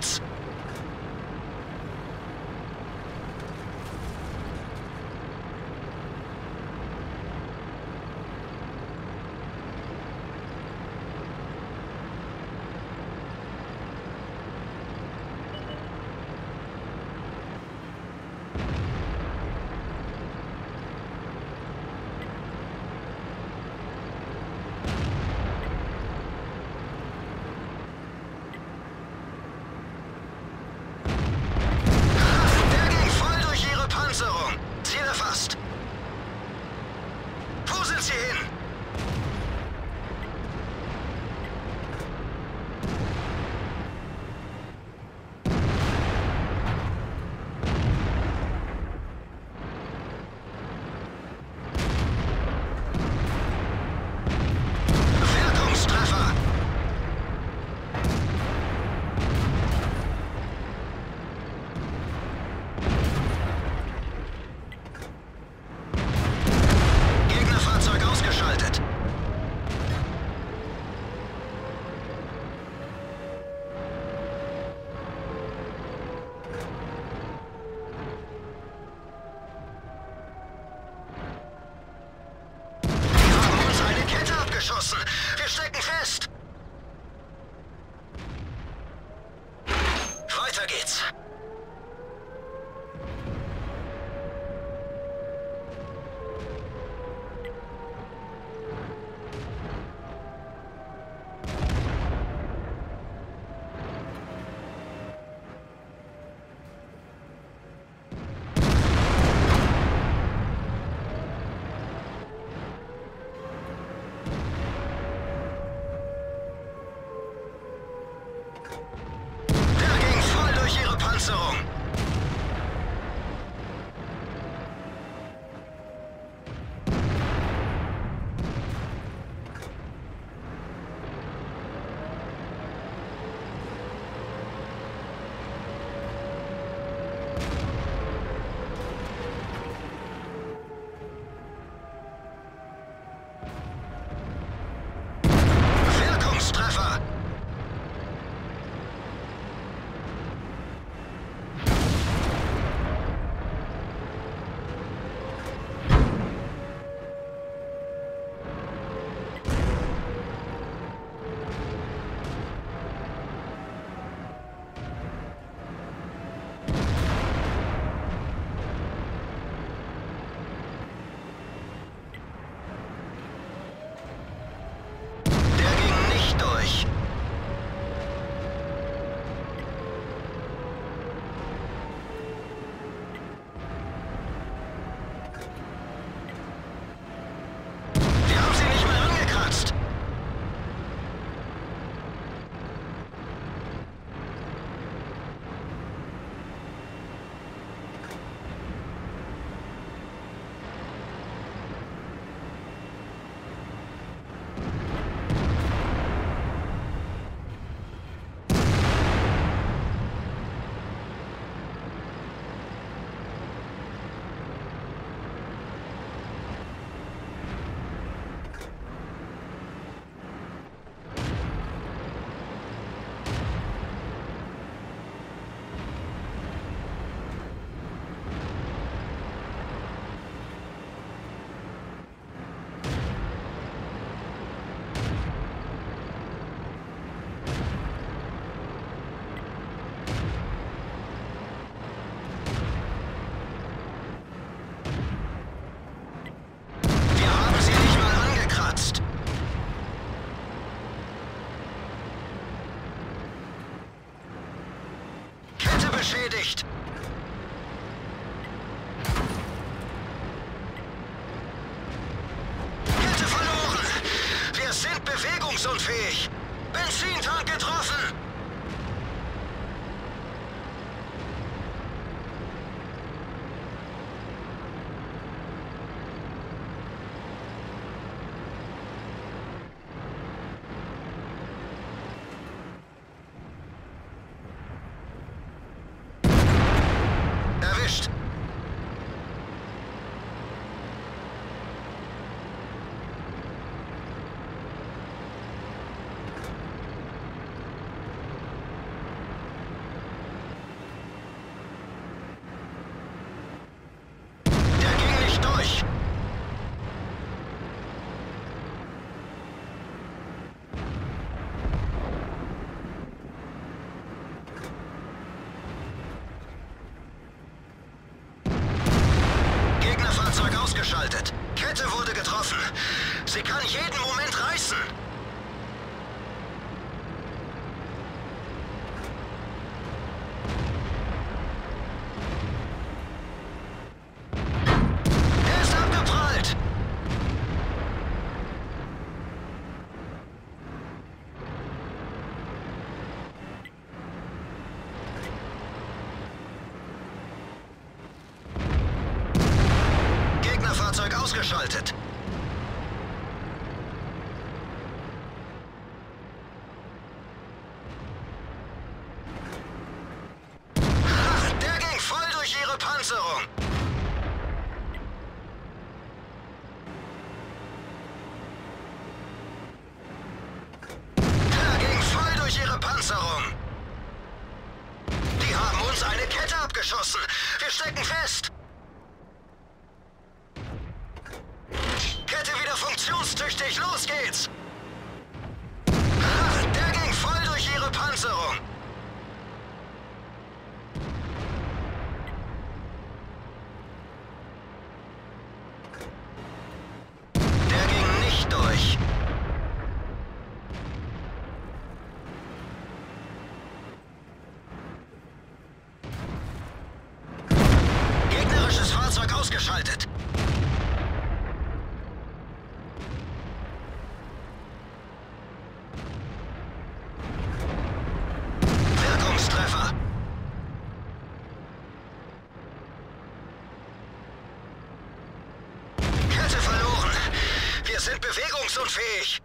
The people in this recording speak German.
geht's. Der ging voll durch ihre Panzerung. Ziel erfasst. Wo sind sie hin? Wirkungstreffer. Gegnerfahrzeug ausgeschaltet. Die haben uns eine Kette abgeschossen. Beschädigt. Panzerung. Der ging voll durch ihre Panzerung. Die haben uns eine Kette abgeschossen. Wir stecken fest. Kette wieder funktionstüchtig. Los geht's. Ging sind bewegungsunfähig.